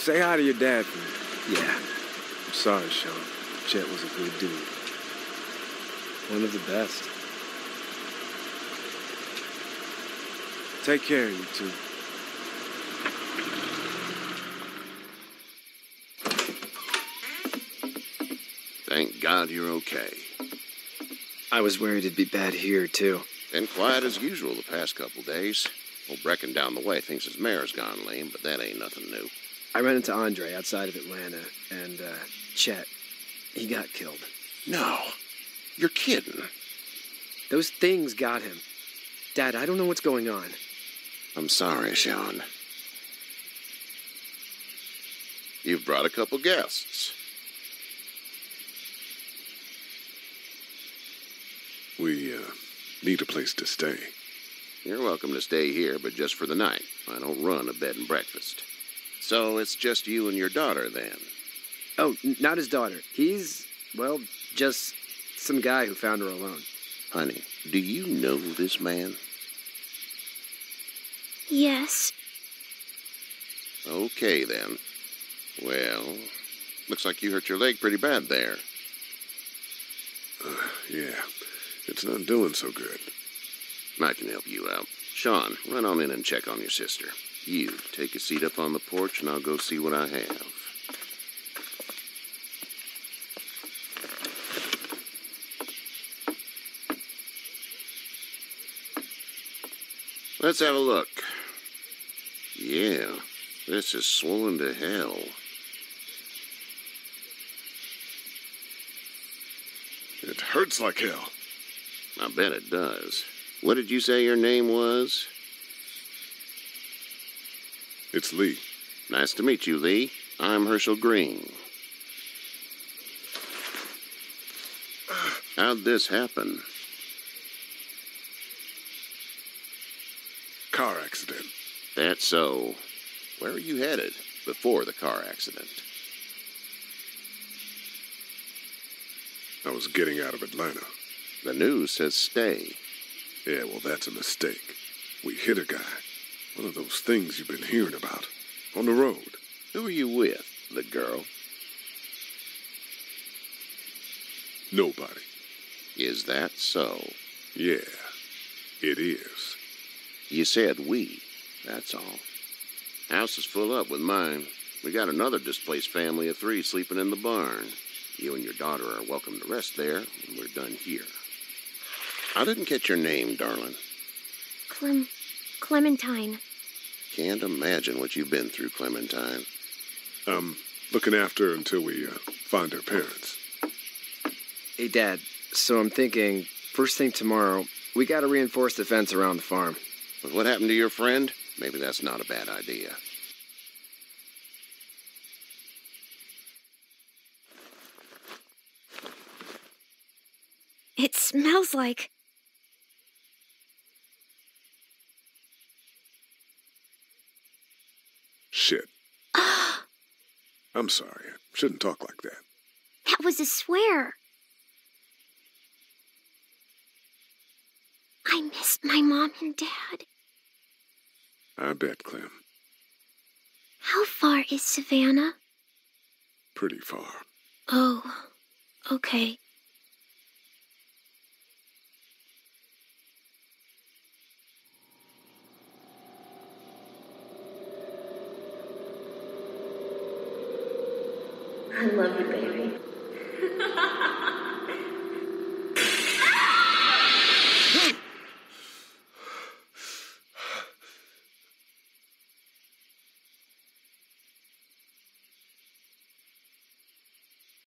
Say hi to your dad for me. Yeah. I'm sorry, Shawn. Chet was a good dude. One of the best. Take care of you two. Thank God you're okay. I was worried it'd be bad here, too. Been quiet as usual the past couple days. Old Brecken down the way thinks his mare's gone lame, but that ain't nothing new. I ran into Andre outside of Atlanta, and, uh, Chet. He got killed. No. You're kidding. Those things got him. Dad, I don't know what's going on. I'm sorry, Shawn. You've brought a couple guests. We, uh, need a place to stay. You're welcome to stay here, but just for the night. I don't run a bed and breakfast. So it's just you and your daughter, then? Oh, not his daughter. He's, well, just some guy who found her alone. Honey, do you know this man? Yes. Okay, then. Well, looks like you hurt your leg pretty bad there. Uh, yeah, it's not doing so good. I can help you out. Shawn, run on in and check on your sister. You, take a seat up on the porch and I'll go see what I have. Let's have a look. Yeah, this is swollen to hell. It hurts like hell. I bet it does. What did you say your name was? It's Lee. Nice to meet you, Lee. I'm Hershel Greene. How'd this happen? Car accident. That's so. Where were you headed before the car accident? I was getting out of Atlanta. The news says stay. Yeah, well, that's a mistake. We hit a guy. One of those things you've been hearing about. On the road. Who are you with? The girl? Nobody. Is that so? Yeah, it is. You said we. That's all. House is full up with mine. We got another displaced family of three sleeping in the barn. You and your daughter are welcome to rest there when we're done here. I didn't get your name, darling. Clem. Clementine. Can't imagine what you've been through, Clementine. Um, looking after her until we uh, find her parents. Hey, Dad. So I'm thinking, first thing tomorrow, we gotta reinforce the fence around the farm. But what happened to your friend? Maybe that's not a bad idea. It smells like. I'm sorry. I shouldn't talk like that. That was a swear. I miss my mom and dad. I bet, Clem. How far is Savannah? Pretty far. Oh, okay. I love you, baby.